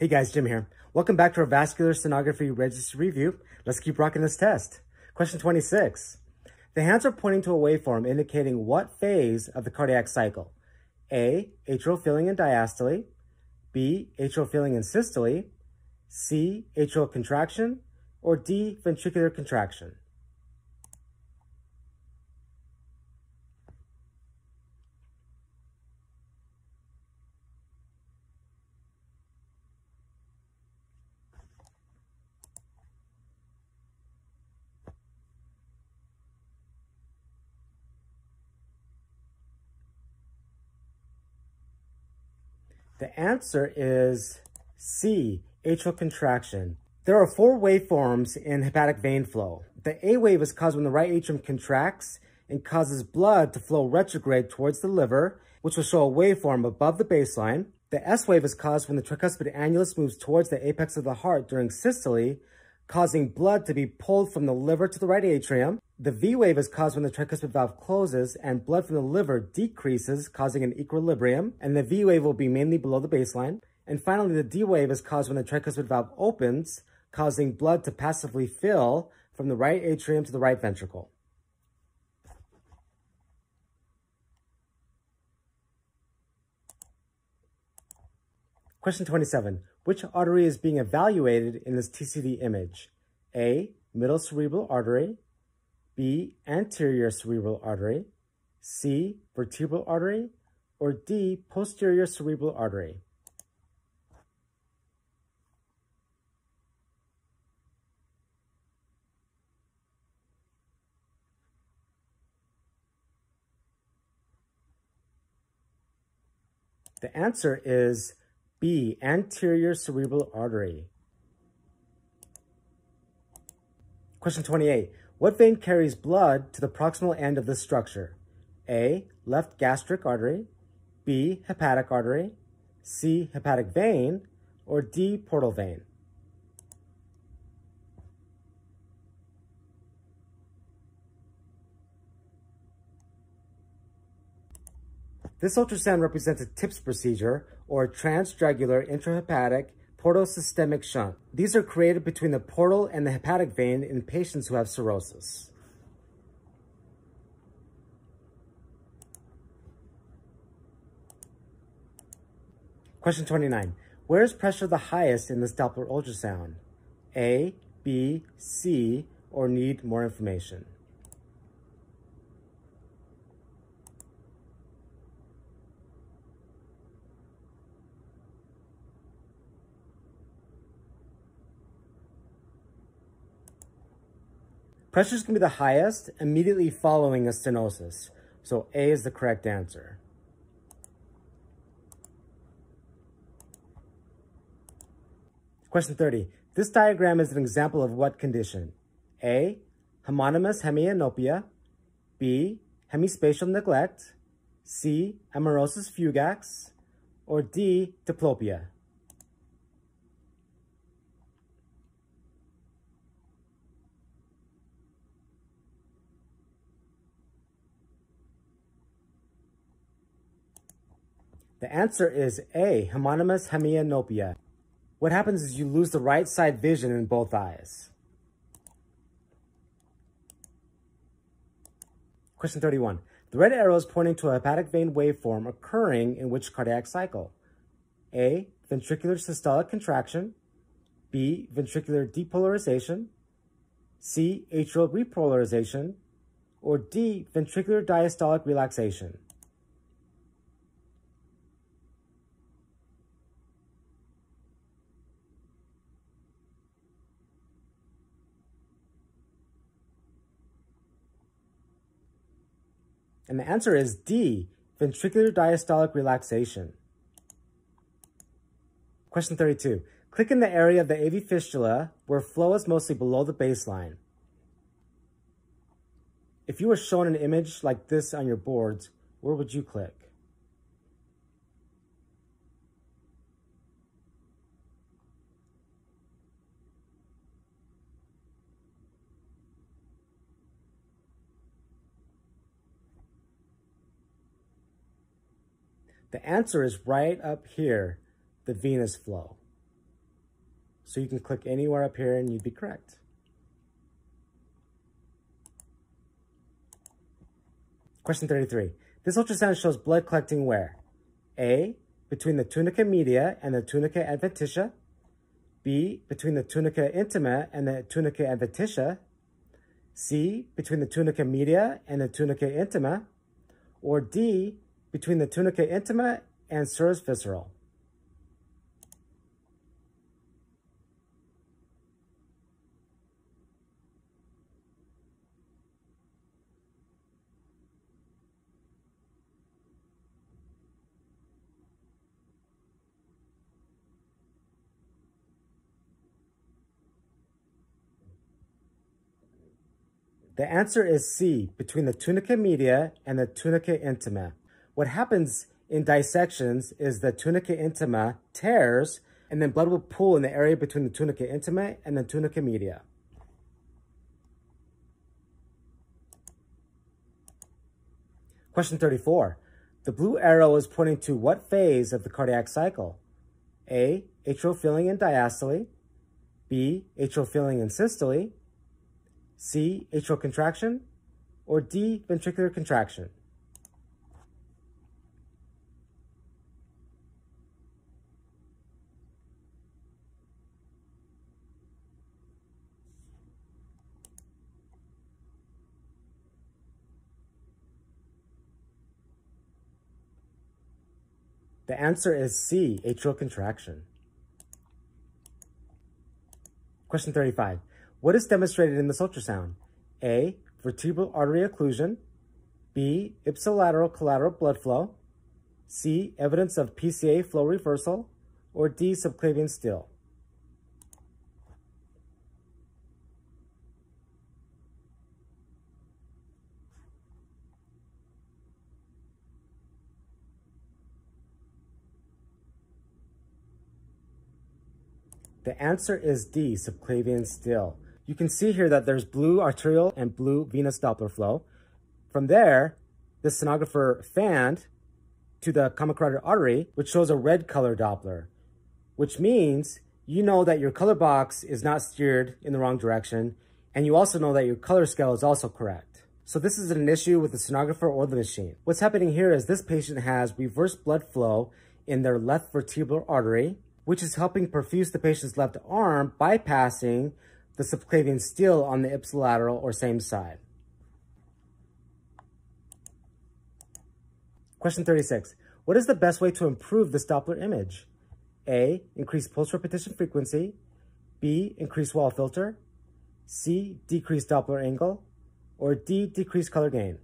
Hey guys, Jim here. Welcome back to our vascular sonography registry review. Let's keep rocking this test. Question 26. The hands are pointing to a waveform indicating what phase of the cardiac cycle? A, atrial filling and diastole, B, atrial filling and systole, C, atrial contraction, or D, ventricular contraction. The answer is C, atrial contraction. There are four waveforms in hepatic vein flow. The A wave is caused when the right atrium contracts and causes blood to flow retrograde towards the liver, which will show a waveform above the baseline. The S wave is caused when the tricuspid annulus moves towards the apex of the heart during systole, causing blood to be pulled from the liver to the right atrium. The V wave is caused when the tricuspid valve closes and blood from the liver decreases, causing an equilibrium, and the V wave will be mainly below the baseline. And finally, the D wave is caused when the tricuspid valve opens, causing blood to passively fill from the right atrium to the right ventricle. Question 27. Which artery is being evaluated in this TCD image? A. Middle cerebral artery. B. Anterior cerebral artery. C. Vertebral artery. Or D. Posterior cerebral artery. The answer is B, anterior cerebral artery. Question 28. What vein carries blood to the proximal end of this structure? A, left gastric artery, B, hepatic artery, C, hepatic vein, or D, portal vein? This ultrasound represents a TIPS procedure, or transjugular intrahepatic portosystemic shunt. These are created between the portal and the hepatic vein in patients who have cirrhosis. Question 29. Where is pressure the highest in this Doppler ultrasound? A, B, C, or need more information? Pressure is going to be the highest immediately following a stenosis. So A is the correct answer. Question 30. This diagram is an example of what condition? A. Homonymous hemianopia. B. Hemispatial neglect. C. Amaurosis fugax. Or D. Diplopia. The answer is A, homonymous hemianopia. What happens is you lose the right side vision in both eyes. Question 31. The red arrow is pointing to a hepatic vein waveform occurring in which cardiac cycle? A, ventricular systolic contraction. B, ventricular depolarization. C, atrial repolarization. Or D, ventricular diastolic relaxation. Answer is D, ventricular diastolic relaxation. Question 32. Click in the area of the AV fistula where flow is mostly below the baseline. If you were shown an image like this on your boards, where would you click? Answer is right up here, the venous flow. So you can click anywhere up here and you'd be correct. Question 33. This ultrasound shows blood collecting where? A, between the tunica media and the tunica adventitia. B, between the tunica intima and the tunica adventitia. C, between the tunica media and the tunica intima. Or D, between the tunica intima and serous visceral. The answer is C, between the tunica media and the tunica intima. What happens in dissections is the tunica intima tears and then blood will pool in the area between the tunica intima and the tunica media. Question 34. The blue arrow is pointing to what phase of the cardiac cycle? A. Atrial filling and diastole. B. Atrial filling and systole. C, atrial contraction, or D, ventricular contraction? The answer is C, atrial contraction. Question 35. What is demonstrated in this ultrasound? A. Vertebral artery occlusion. B. Ipsilateral collateral blood flow. C. Evidence of PCA flow reversal. Or D. Subclavian steal. The answer is D, subclavian steal. You can see here that there's blue arterial and blue venous Doppler flow. From there, the sonographer fanned to the common carotid artery, which shows a red color Doppler, which means you know that your color box is not steered in the wrong direction, and you also know that your color scale is also correct. So this is an issue with the sonographer or the machine. What's happening here is this patient has reverse blood flow in their left vertebral artery, which is helping perfuse the patient's left arm, bypassing the subclavian steal on the ipsilateral or same side. Question 36. What is the best way to improve this Doppler image? A. Increase pulse repetition frequency. B. Increase wall filter. C. Decrease Doppler angle. Or D. Decrease color gain.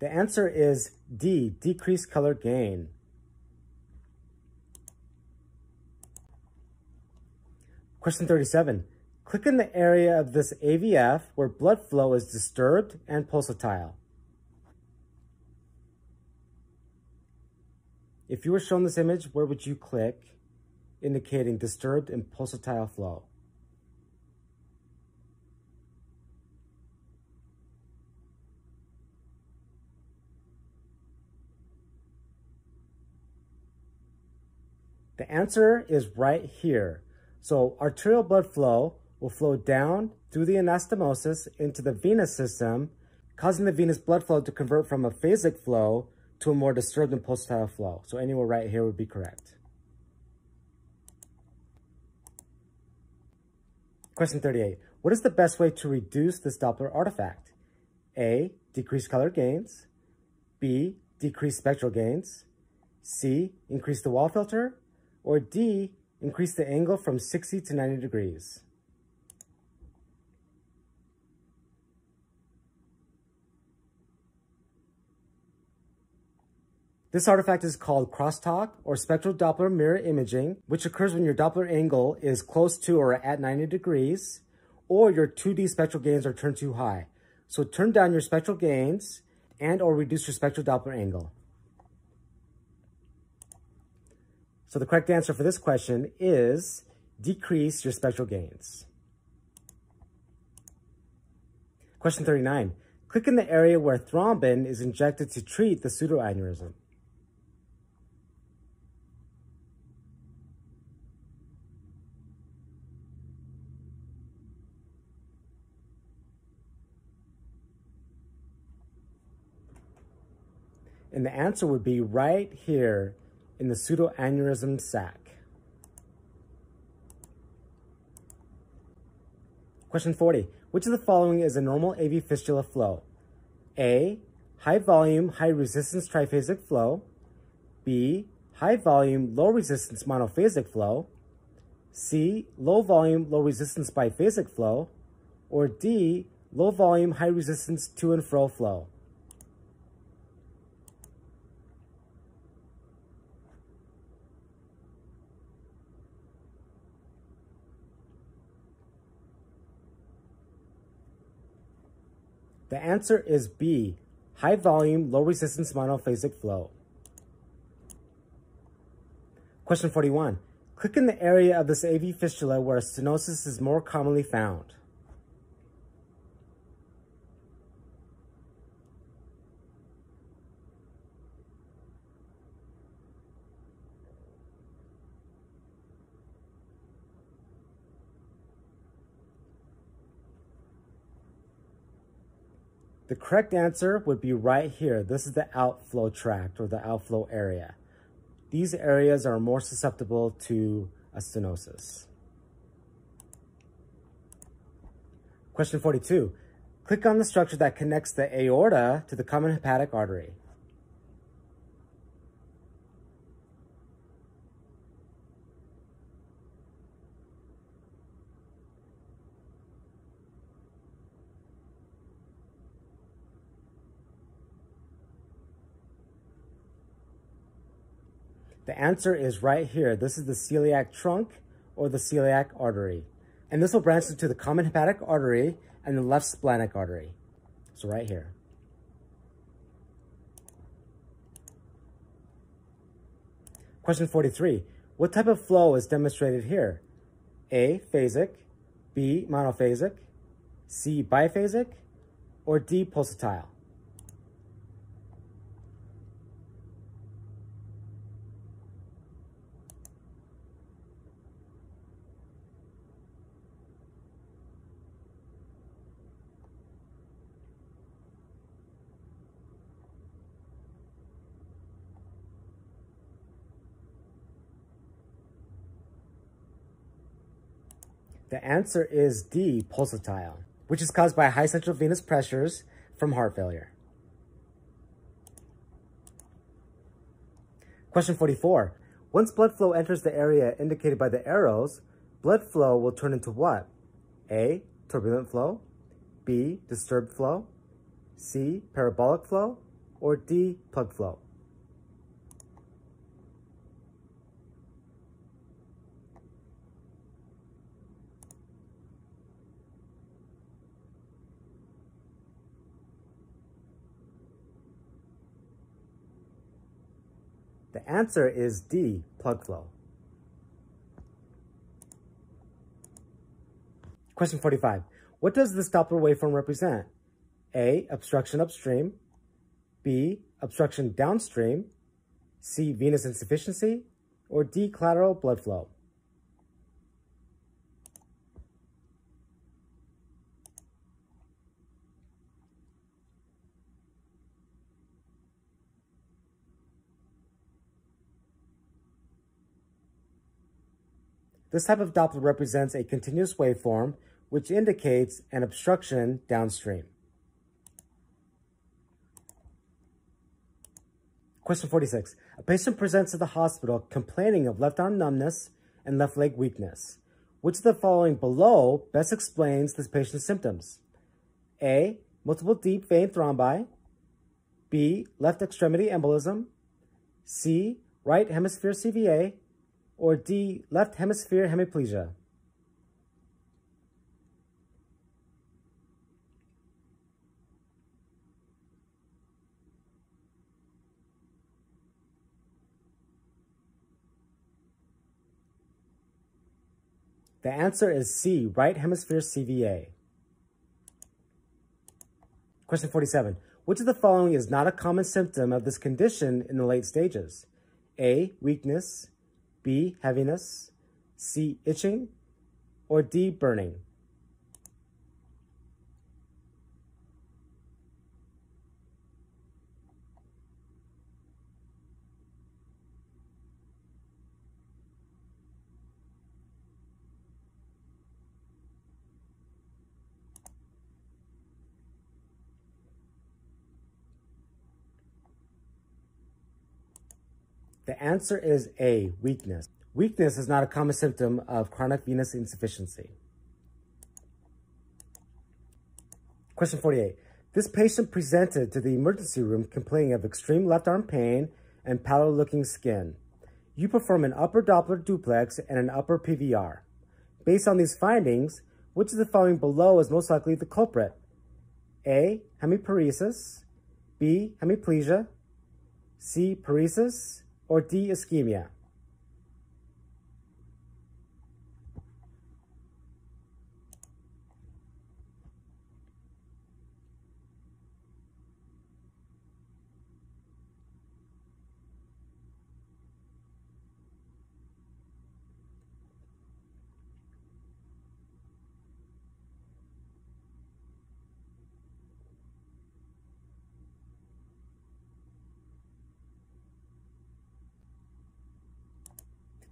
The answer is D, decreased color gain. Question 37. Click in the area of this AVF where blood flow is disturbed and pulsatile. If you were shown this image, where would you click indicating disturbed and pulsatile flow? The answer is right here. So arterial blood flow will flow down through the anastomosis into the venous system, causing the venous blood flow to convert from a phasic flow to a more disturbed and pulsatile flow. So anywhere right here would be correct. Question 38. What is the best way to reduce this Doppler artifact? A. Decrease color gains. B. Decrease spectral gains. C. Increase the wall filter. Or D, increase the angle from 60 to 90 degrees. This artifact is called crosstalk or spectral Doppler mirror imaging, which occurs when your Doppler angle is close to or at 90 degrees, or your 2D spectral gains are turned too high. So turn down your spectral gains and or reduce your spectral Doppler angle? So the correct answer for this question is decrease your spectral gains. Question 39. Click in the area where thrombin is injected to treat the pseudoaneurysm. And the answer would be right here in the pseudoaneurysm sac. Question 40. Which of the following is a normal AV fistula flow? A. High volume, high resistance triphasic flow. B. High volume, low resistance monophasic flow. C. Low volume, low resistance biphasic flow. Or D. Low volume, high resistance to and fro flow. The answer is B, high volume, low resistance monophasic flow. Question 41. Click in the area of this AV fistula where stenosis is more commonly found. The correct answer would be right here. This is the outflow tract or the outflow area. These areas are more susceptible to a stenosis. Question 42. Click on the structure that connects the aorta to the common hepatic artery. Answer is right here. This is the celiac trunk or the celiac artery. And this will branch into the common hepatic artery and the left splenic artery. So right here. Question 43. What type of flow is demonstrated here? A, phasic, B, monophasic, C, biphasic, or D, pulsatile? Answer is D, pulsatile, which is caused by high central venous pressures from heart failure. Question 44. Once blood flow enters the area indicated by the arrows, blood flow will turn into what? A, turbulent flow, B, disturbed flow, C, parabolic flow, or D, plug flow? The answer is D, plug flow. Question 45. What does this Doppler waveform represent? A, obstruction upstream. B, obstruction downstream. C, venous insufficiency. Or D, collateral blood flow. This type of Doppler represents a continuous waveform, which indicates an obstruction downstream. Question 46. A patient presents to the hospital complaining of left arm numbness and left leg weakness. Which of the following below best explains this patient's symptoms? A. Multiple deep vein thrombi. B. Left extremity embolism. C. Right hemisphere CVA or D, left hemisphere hemiplegia? The answer is C, right hemisphere CVA. Question 47. Which of the following is not a common symptom of this condition in the late stages? A, weakness, B, heaviness, C, itching, or D, burning? Answer is A, weakness. Weakness is not a common symptom of chronic venous insufficiency. Question 48. This patient presented to the emergency room complaining of extreme left arm pain and pallid looking skin. You perform an upper Doppler duplex and an upper PVR. Based on these findings, which of the following below is most likely the culprit? A. Hemiparesis, B. Hemiplegia, C. Paresis, or D, ischemia?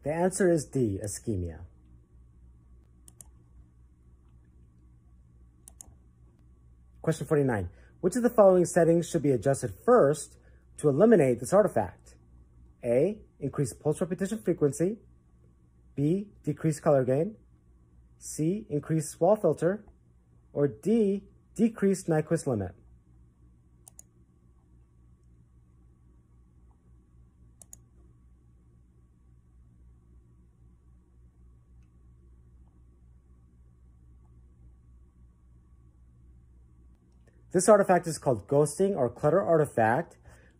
The answer is D, ischemia. Question 49. Which of the following settings should be adjusted first to eliminate this artifact? A, increase pulse repetition frequency. B, decrease color gain. C, increase wall filter. Or D, decrease Nyquist limit. This artifact is called ghosting or clutter artifact,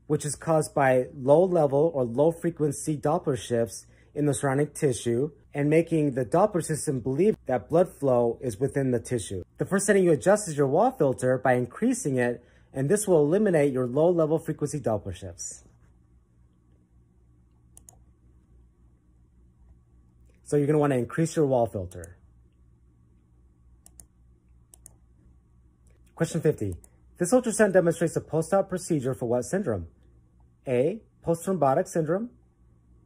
which is caused by low level or low frequency Doppler shifts in the surrounding tissue and making the Doppler system believe that blood flow is within the tissue. The first setting you adjust is your wall filter by increasing it, and this will eliminate your low level frequency Doppler shifts. So you're gonna wanna increase your wall filter. Question 50. This ultrasound demonstrates a post-op procedure for what syndrome? A. Post-thrombotic syndrome.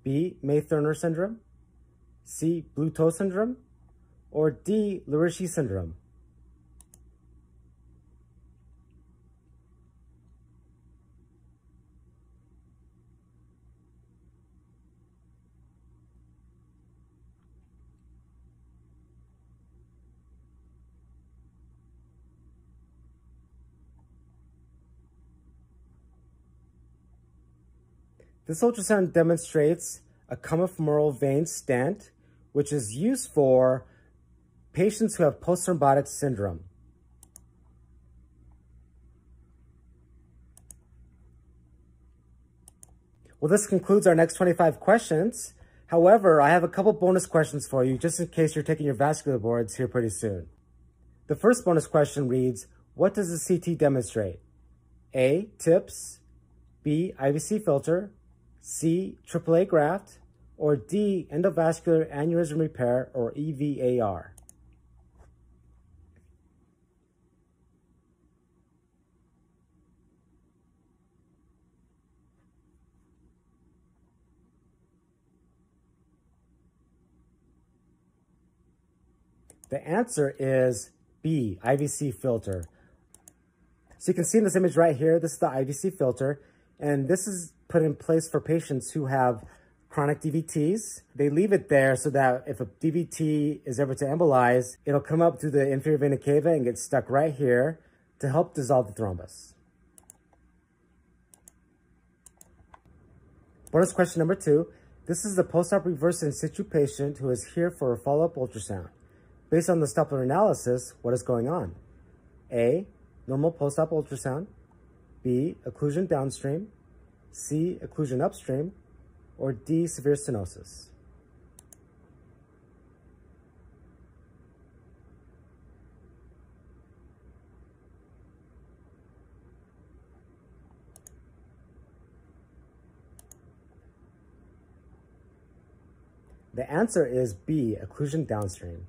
B. May-Thurner syndrome. C. Blue toe syndrome. Or D. Leriche syndrome. This ultrasound demonstrates a femoral vein stent, which is used for patients who have post-thrombotic syndrome. Well, this concludes our next 25 questions. However, I have a couple bonus questions for you just in case you're taking your vascular boards here pretty soon. The first bonus question reads, what does the CT demonstrate? A, TIPS, B, IVC filter, C, AAA graft, or D, endovascular aneurysm repair, or EVAR. The answer is B, IVC filter. So you can see in this image right here, this is the IVC filter, and this is put in place for patients who have chronic DVTs. They leave it there so that if a DVT is ever to embolize, it'll come up through the inferior vena cava and get stuck right here to help dissolve the thrombus. Bonus question number two. This is the post-op reverse in situ patient who is here for a follow-up ultrasound. Based on the Doppler analysis, what is going on? A, normal post-op ultrasound. B, occlusion downstream. C, occlusion upstream, or D, severe stenosis. The answer is B, occlusion downstream.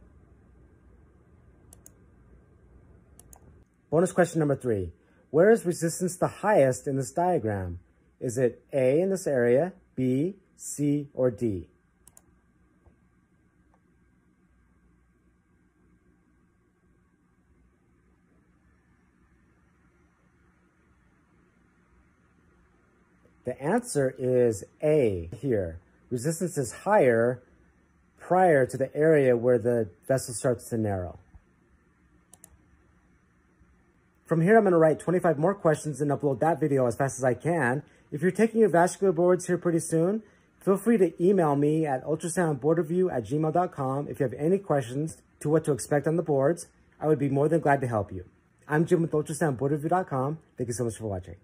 Bonus question number three. Where is resistance the highest in this diagram? Is it A in this area, B, C, or D? The answer is A here. Resistance is higher prior to the area where the vessel starts to narrow. From here, I'm going to write 25 more questions and upload that video as fast as I can. If you're taking your vascular boards here pretty soon, feel free to email me at ultrasoundboardreview at gmail.com if you have any questions to what to expect on the boards. I would be more than glad to help you. I'm Jim with ultrasoundboardreview.com. Thank you so much for watching.